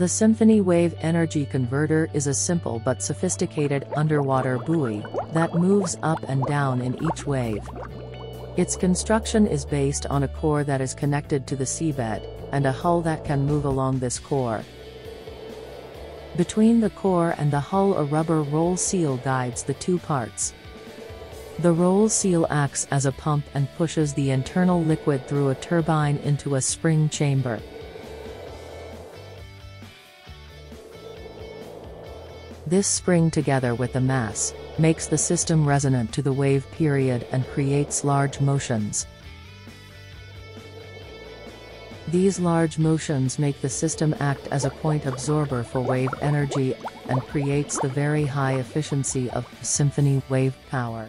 The Symphony Wave Energy Converter is a simple but sophisticated underwater buoy that moves up and down in each wave. Its construction is based on a core that is connected to the seabed, and a hull that can move along this core. Between the core and the hull a rubber roll seal guides the two parts. The roll seal acts as a pump and pushes the internal liquid through a turbine into a spring chamber. This spring together with the mass, makes the system resonant to the wave period and creates large motions. These large motions make the system act as a point absorber for wave energy, and creates the very high efficiency of symphony wave power.